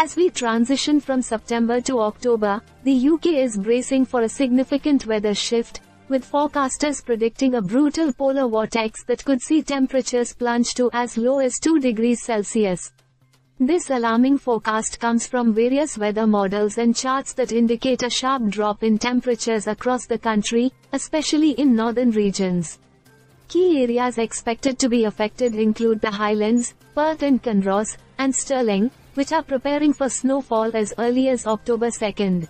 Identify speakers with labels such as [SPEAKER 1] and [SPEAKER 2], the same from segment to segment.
[SPEAKER 1] As we transition from September to October, the UK is bracing for a significant weather shift, with forecasters predicting a brutal polar vortex that could see temperatures plunge to as low as 2 degrees Celsius. This alarming forecast comes from various weather models and charts that indicate a sharp drop in temperatures across the country, especially in northern regions. Key areas expected to be affected include the Highlands, Perth and Kinross, and Stirling, which are preparing for snowfall as early as October 2nd.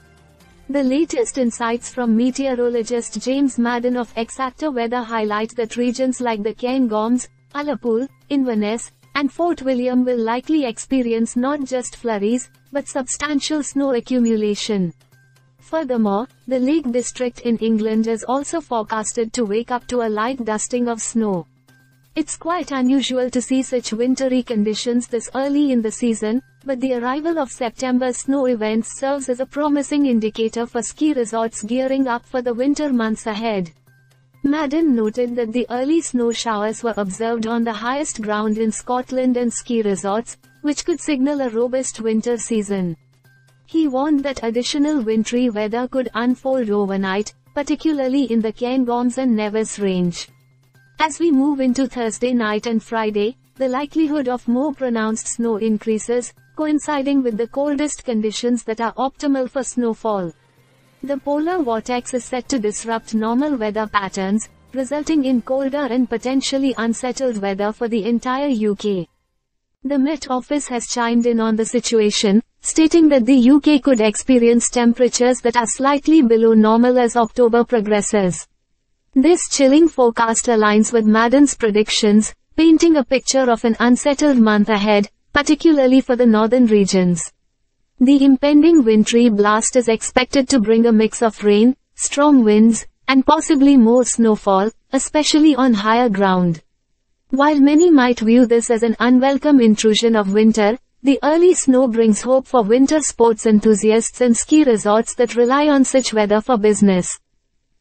[SPEAKER 1] The latest insights from meteorologist James Madden of Exacta Weather highlight that regions like the Cairngorms, Ullapool, Inverness, and Fort William will likely experience not just flurries, but substantial snow accumulation. Furthermore, the Lake District in England is also forecasted to wake up to a light dusting of snow. It's quite unusual to see such wintry conditions this early in the season, but the arrival of September snow events serves as a promising indicator for ski resorts gearing up for the winter months ahead. Madden noted that the early snow showers were observed on the highest ground in Scotland and ski resorts, which could signal a robust winter season. He warned that additional wintry weather could unfold overnight, particularly in the Cairngorms and Nevis range. As we move into Thursday night and Friday, the likelihood of more pronounced snow increases, coinciding with the coldest conditions that are optimal for snowfall. The polar vortex is set to disrupt normal weather patterns, resulting in colder and potentially unsettled weather for the entire UK. The Met Office has chimed in on the situation, stating that the UK could experience temperatures that are slightly below normal as October progresses. This chilling forecast aligns with Madden's predictions, painting a picture of an unsettled month ahead, particularly for the northern regions. The impending wintry blast is expected to bring a mix of rain, strong winds, and possibly more snowfall, especially on higher ground. While many might view this as an unwelcome intrusion of winter, the early snow brings hope for winter sports enthusiasts and ski resorts that rely on such weather for business.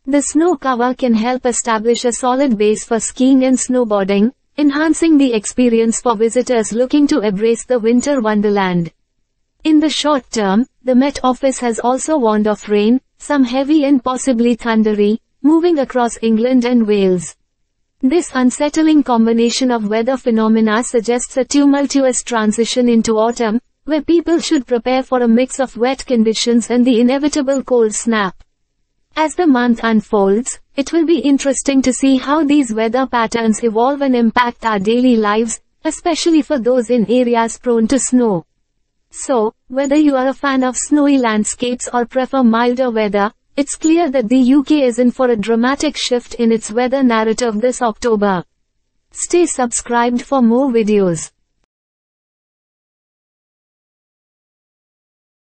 [SPEAKER 1] The snow cover can help establish a solid base for skiing and snowboarding, enhancing the experience for visitors looking to embrace the winter wonderland. In the short term, the Met Office has also warned of rain, some heavy and possibly thundery, moving across England and Wales. This unsettling combination of weather phenomena suggests a tumultuous transition into autumn, where people should prepare for a mix of wet conditions and the inevitable cold snap. As the month unfolds, it will be interesting to see how these weather patterns evolve and impact our daily lives, especially for those in areas prone to snow. So, whether you are a fan of snowy landscapes or prefer milder weather, it's clear that the UK is in for a dramatic shift in its weather narrative this October. Stay subscribed for more videos.